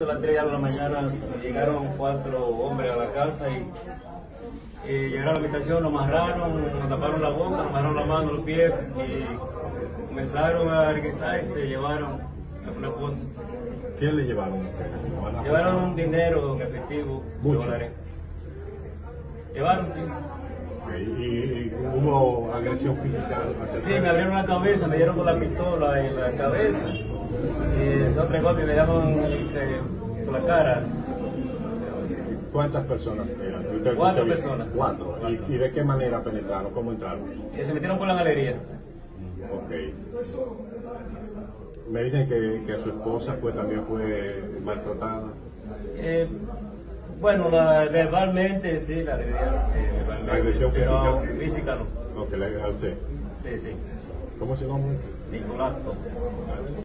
A las 3 de la mañana llegaron cuatro hombres a la casa y, y llegaron a la habitación, nos amarraron, nos taparon la boca, nos amarraron la mano, los pies y comenzaron a requisar y se llevaron alguna cosa. ¿Quién le llevaron? Llevaron dinero en efectivo, Mucho. dólares. Llevaron, sí. ¿Y, hubo agresión física? Sí, me abrieron la cabeza, me dieron con la pistola en la cabeza. Y dos tres golpes me con la cara. ¿Cuántas personas eran? Usted- Cuatro usted personas. Cuatro. ¿Y, y de qué manera penetraron? ¿Cómo entraron? Se metieron por la galería. Ok. Me dicen que, que su esposa pues, también fue maltratada. Eh, bueno, la- verbalmente sí, la eh, verbalmente, Agresión pero física. física no. Ok, le a usted. Sí, sí. ¿Cómo se llama? Nicolás Torres.